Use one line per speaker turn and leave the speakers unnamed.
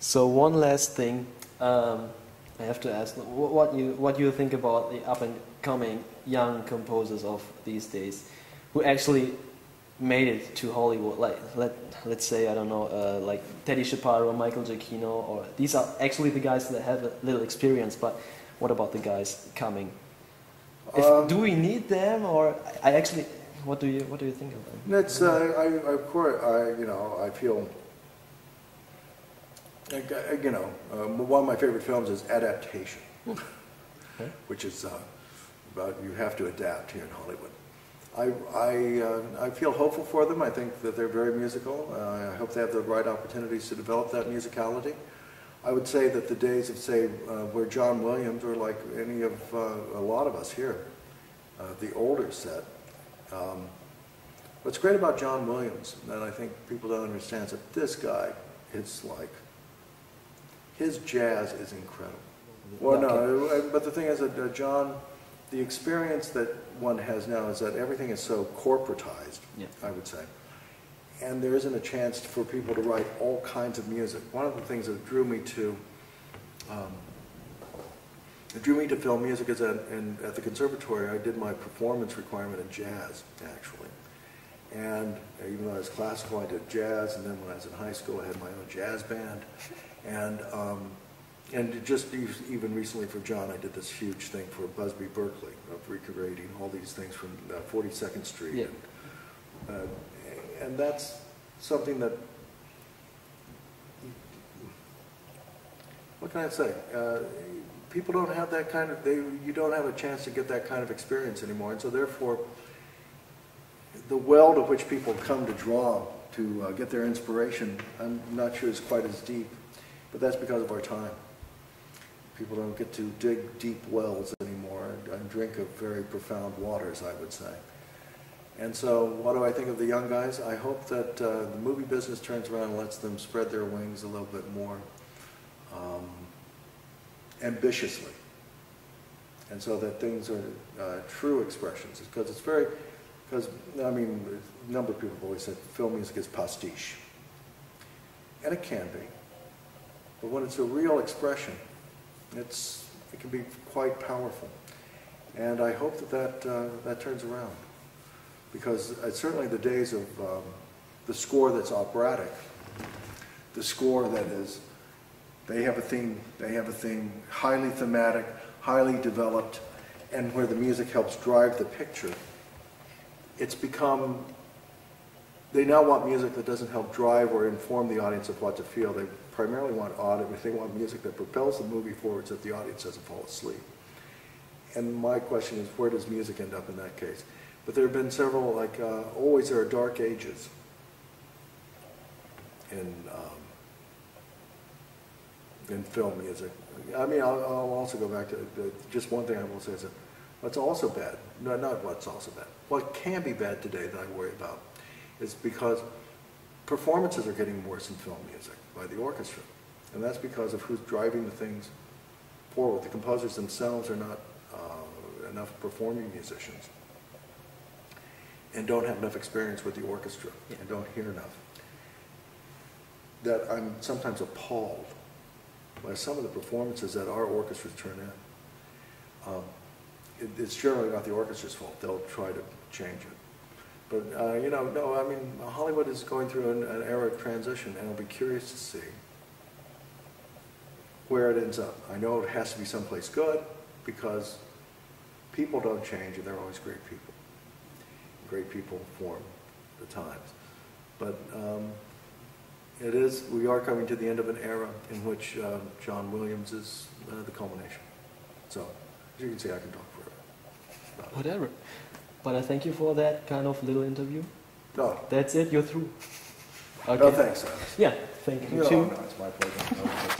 So one last thing, um, I have to ask, what you what you think about the up and coming young composers of these days, who actually made it to Hollywood? Like let let's say I don't know, uh, like Teddy Shapiro, Michael Giacchino, or these are actually the guys that have a little experience. But what about the guys coming? If,
Um,
do we need them, or I actually, what do you what do you think of them?
That's, uh, I, I, of course, I, you know, I feel, you know, um, one of my favorite films is Adaptation,
Okay.
which is uh, about you have to adapt here in Hollywood. I, I, uh, I feel hopeful for them. I think that they're very musical. Uh, I hope they have the right opportunities to develop that musicality. I would say that the days of, say, uh, where John Williams or like any of, uh, a lot of us here, uh, the older set, um, what's great about John Williams, that I think people don't understand, is that this guy is like, his jazz is incredible. Well, no, uh, but the thing is that uh, John, the experience that one has now is that everything is so corporatized,
Yeah.
I would say. And there isn't a chance for people to write all kinds of music. One of the things that drew me to, um, it drew me to film music is that in, at the conservatory, I did my performance requirement in jazz, actually. And even though I was classical, I did jazz, and then when I was in high school, I had my own jazz band. And, um, and just e- even recently for John, I did this huge thing for Busby Berkeley of recreating all these things from uh, 42nd Street.
Yeah.
And, uh, and that's something that, what can I say? Uh, people don't have that kind of, they, you don't have a chance to get that kind of experience anymore. And so therefore, the well to which people come to draw to uh, get their inspiration, I'm not sure is quite as deep, but that's because of our time. People don't get to dig deep wells anymore and, and drink of very profound waters, I would say. And so, what do I think of the young guys? I hope that uh, the movie business turns around and lets them spread their wings a little bit more um, ambitiously. And so that things are uh, true expressions. Because it's very, because, I mean, a number of people have always said film music is pastiche. And it can be. But when it's a real expression, it's, it can be quite powerful. And I hope that that, uh, that turns around because uh, certainly the days of um, the score that's operatic, the score that is, they have a theme, they have a theme highly thematic, highly developed, and where the music helps drive the picture. It's become, they now want music that doesn't help drive or inform the audience of what to feel. They primarily want audio, they want music that propels the movie forward so that the audience doesn't fall asleep. And my question is, where does music end up in that case? But there have been several, like, uh, always there are dark ages in, um, in film music. I mean, I'll, I'll also go back to, to just one thing I will say is that what's also bad, no, not what's also bad, what can be bad today that I worry about is because performances are getting worse in film music by the orchestra. And that's because of who's driving the things forward. The composers themselves are not uh, enough performing musicians and don't have enough experience with the orchestra and don't hear enough. That I'm sometimes appalled by some of the performances that our orchestras turn in. It, it's generally not the orchestra's fault. They'll try to change it. But, uh, you know, no, I mean, Hollywood is going through an, an era of transition, and I'll be curious to see where it ends up. I know it has to be someplace good because people don't change, and they're always great people. Great people form the times. But um, it is, we are coming to the end of an era in which um, John Williams is uh, the culmination. So, as you can see, I can talk.
Whatever. But I thank you for that kind of little interview.
No,
That's it. You're through. Okay.
no thanks, Alex.
Yeah. Thank you
No,
too.
no, it's my pleasure.